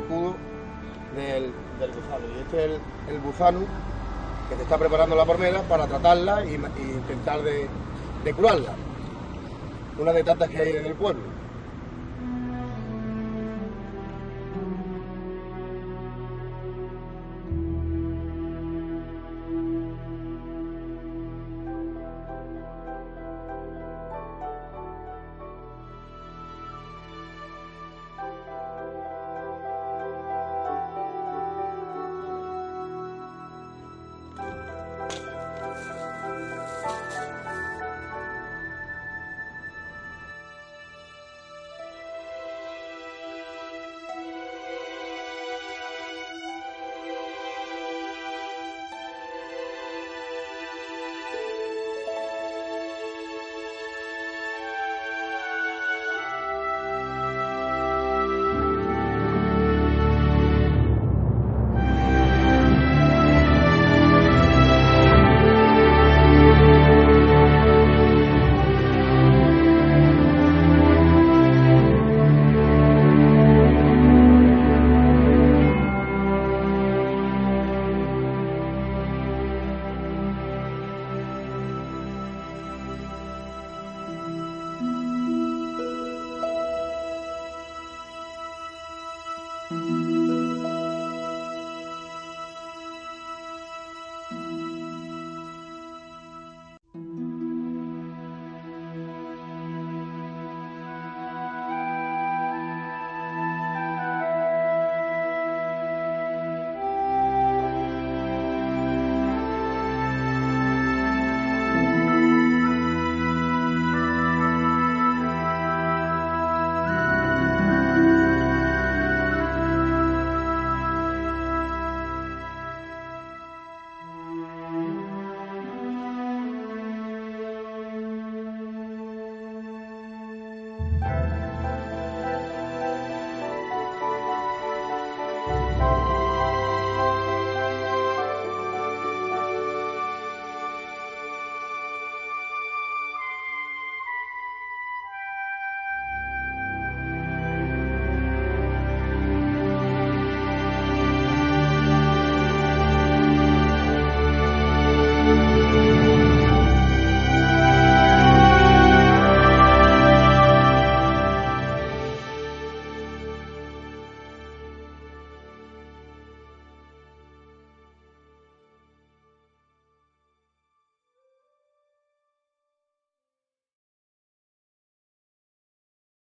picudo del, del gusano. Y este es el, el gusano que se está preparando la palmera para tratarla y, intentar de, de curarla. Una de tantas que hay en el pueblo.